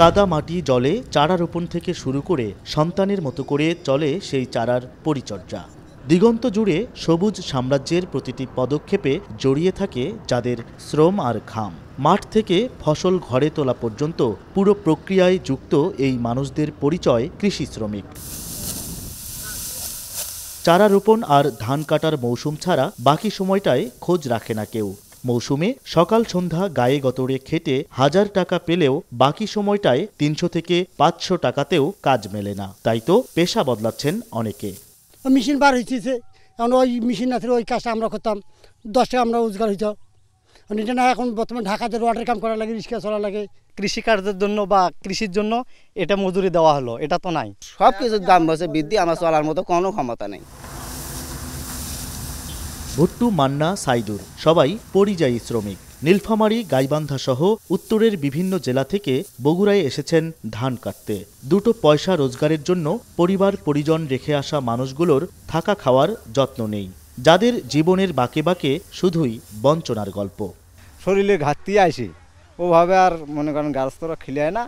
কাদা মাটি জলে চারা রোপণ থেকে শুরু করে সন্তানের মতো করে চলে সেই চারার পরিচর্যা। দিগন্ত জুড়ে সবুজ সাম্রাজ্যের প্রতিটি পদক্ষেপে জড়িয়ে থাকে যাদের শ্রম আর ঘাম। মাঠ থেকে ফসল ঘরে তোলা পর্যন্ত পুরো প্রক্রিয়ায় যুক্ত এই মানুষদের পরিচয় কৃষি শ্রমিক। চারা রোপণ আর ধান কাটার মৌসুম ছাড়া বাকি সময়টায় খোঁজ রাখে না কেউ। মৌসুমে সকাল সন্ধ্যা গায়ে গতরে খেটে হাজার টাকা পেলেও বাকি সময়টায় তিনশো থেকে পাঁচশো টাকাতেও কাজ মেলে না। তাই তো পেশা বদলাচ্ছেন অনেকে। মেশিন বার হয়েছে এখন ওই মেশিন না ওই কাজটা আমরা করতাম। দশ টাকা আমরা রোজগার হইতো। এটা না এখন বর্তমানে ঢাকাতে রোয়াটের কাম করা লাগে রিক্সা চলা লাগে। কৃষিকার্যের জন্য বা কৃষির জন্য এটা মজুরি দেওয়া হলো এটা তো নাই। সব কিছুর দাম বসে বৃদ্ধি আমার চলার মতো কোনো ক্ষমতা নেই। ভুট্টু মান্না সাইদুর সবাই পরিযায়ী শ্রমিক। নীলফামারী গাইবান্ধা সহ উত্তরের বিভিন্ন জেলা থেকে বগুড়ায় এসেছেন ধান কাটতে। দুটো পয়সা রোজগারের জন্য পরিবার পরিজন রেখে আসা মানুষগুলোর থাকা খাওয়ার যত্ন নেই। যাদের জীবনের বাঁকে বাঁকে শুধুই বঞ্চনার গল্প। শরীরে ঘাটতি আইসি ওভাবে আর মনে করেন গাছ তোরা খিলায় না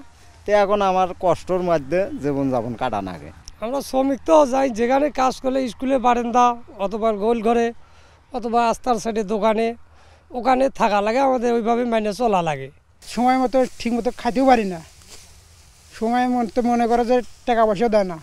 তো এখন আমার কষ্টর মধ্যে জীবনযাপন কাটা নাগে আমরা শ্রমিক তো যাই যেখানে কাজ করলে স্কুলে বারেন্দা অথবা গোল ঘরে অথবা আস্তার সাইডে দোকানে ওখানে থাকা লাগে আমাদের ওইভাবে মাইনে চলা লাগে। সময় মতো ঠিক মতো খাইতেও পারি না। সময় মতো মনে করে যে টাকা পয়সা দেয় না।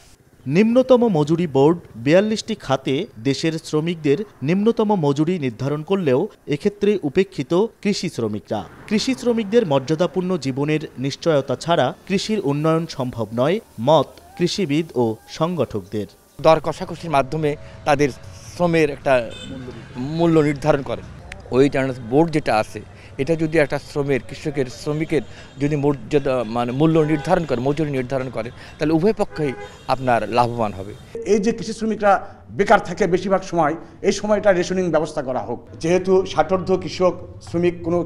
নিম্নতম মজুরি বোর্ড বিয়াল্লিশটি খাতে দেশের শ্রমিকদের নিম্নতম মজুরি নির্ধারণ করলেও এক্ষেত্রে উপেক্ষিত কৃষি শ্রমিকরা। কৃষি শ্রমিকদের মর্যাদাপূর্ণ জীবনের নিশ্চয়তা ছাড়া কৃষির উন্নয়ন সম্ভব নয় মত কৃষিবিদ ও সংগঠকদের। দর কষাকষির মাধ্যমে তাদের শ্রমের একটা মূল্য নির্ধারণ করে। ওই টার্নাস বোর্ড যেটা আছে, এটা যদি একটা শ্রমের, কৃষকের, শ্রমিকের যদি মর্যাদা মানে মূল্য নির্ধারণ করে, মজুরি নির্ধারণ করে, তাহলে উভয় পক্ষেই আপনার লাভবান হবে। এই যে কৃষি শ্রমিকরা বেকার থাকে বেশিরভাগ সময়, এই সময়টা রেশনিং ব্যবস্থা করা হোক। যেহেতু ষাটোর্ধ কৃষক, শ্রমিক কোনো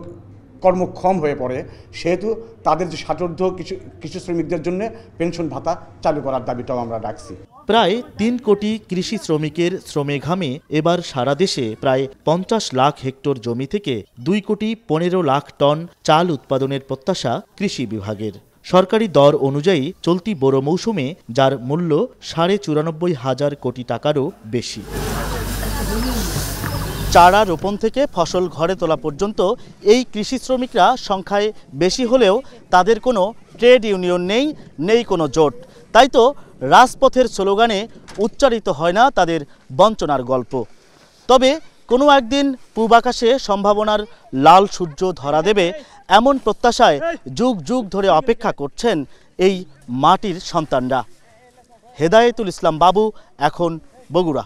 কর্মক্ষম হয়ে পড়ে, সেহেতু তাদের যে ষাটোর্ধ কৃষি কৃষি শ্রমিকদের জন্য পেনশন ভাতা চালু করার দাবিটাও আমরা রাখছি। প্রায় তিন কোটি কৃষি শ্রমিকের শ্রমে ঘামে এবার সারা দেশে প্রায় পঞ্চাশ লাখ হেক্টর জমি থেকে দুই কোটি পনেরো লাখ টন চাল উৎপাদনের প্রত্যাশা কৃষি বিভাগের। সরকারি দর অনুযায়ী চলতি বড় মৌসুমে যার মূল্য সাড়ে চুরানব্বই হাজার কোটি টাকারও বেশি। চারা রোপণ থেকে ফসল ঘরে তোলা পর্যন্ত এই কৃষি শ্রমিকরা সংখ্যায় বেশি হলেও তাদের কোনো ট্রেড ইউনিয়ন নেই নেই কোনো জোট। তাই তো রাজপথের স্লোগানে উচ্চারিত হয় না তাদের বঞ্চনার গল্প। তবে কোনো একদিন পূব আকাশে সম্ভাবনার লাল সূর্য ধরা দেবে এমন প্রত্যাশায় যুগ যুগ ধরে অপেক্ষা করছেন এই মাটির সন্তানরা। হেদায়েতুল ইসলাম বাবু, এখন বগুড়া।